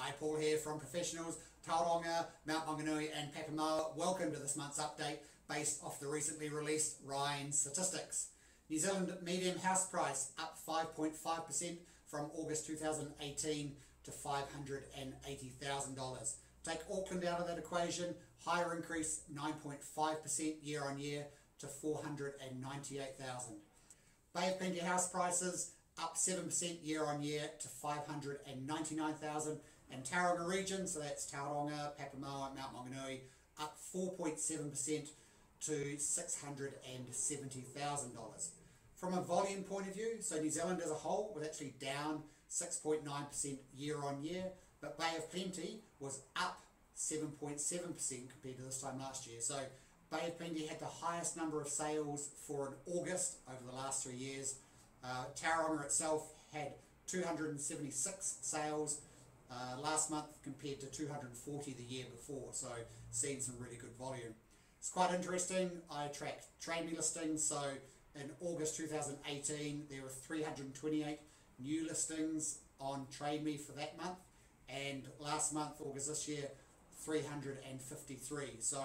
Hi, Paul here from Professionals, Tauranga, Mount Maunganui and Papamoa. Welcome to this month's update based off the recently released REINZ statistics. New Zealand median house price up 5.5% from August 2018 to $580,000. Take Auckland out of that equation, higher increase 9.5% year on year to 498,000. Bay of Plenty house prices up 7% year on year to 599,000 and Tauranga region, so that's Tauranga, Papamoa, Mount Maunganui, up 4.7% to $670,000. From a volume point of view, so New Zealand as a whole was actually down 6.9% year on year, but Bay of Plenty was up 7.7% compared to this time last year. So Bay of Plenty had the highest number of sales for an August over the last three years. Uh, Tauranga itself had 276 sales uh, last month compared to 240 the year before, so seeing some really good volume. It's quite interesting. I track Trade listings, so in August 2018 there were 328 new listings on Trade Me for that month, and last month, August this year, 353. So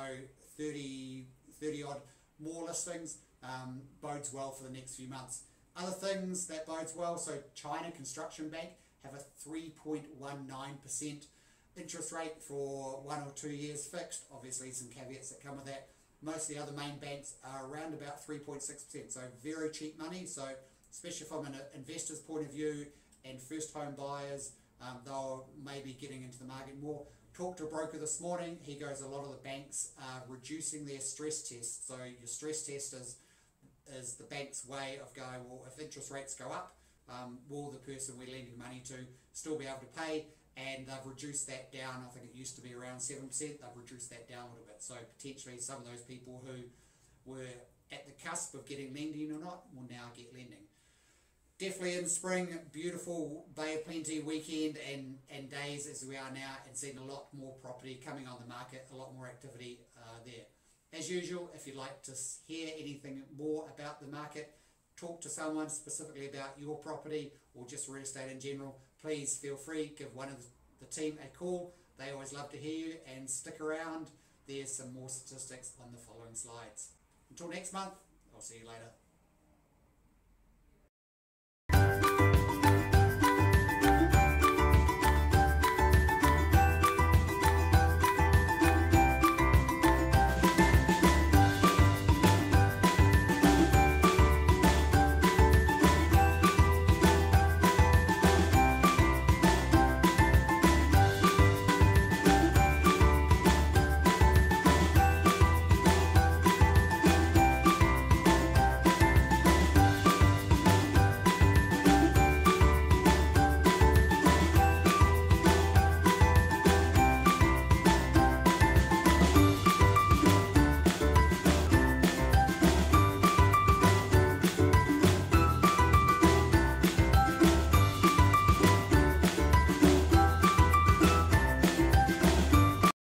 30, 30 odd more listings um, bodes well for the next few months. Other things that bodes well, so China Construction Bank have a 3.19% interest rate for one or two years fixed. Obviously some caveats that come with that. Most of the other main banks are around about 3.6%, so very cheap money. So especially from an investor's point of view and first home buyers, um, they'll maybe getting into the market more. Talked to a broker this morning, he goes a lot of the banks are reducing their stress test. So your stress test is is the bank's way of going, well, if interest rates go up, um, will the person we're lending money to still be able to pay? And they've reduced that down. I think it used to be around 7%. They've reduced that down a little bit. So potentially some of those people who were at the cusp of getting lending or not will now get lending. Definitely in spring, beautiful Bay of Plenty weekend and, and days as we are now and seeing a lot more property coming on the market, a lot more activity uh, there. As usual, if you'd like to hear anything more about the market, talk to someone specifically about your property or just real estate in general, please feel free, give one of the team a call. They always love to hear you and stick around. There's some more statistics on the following slides. Until next month, I'll see you later.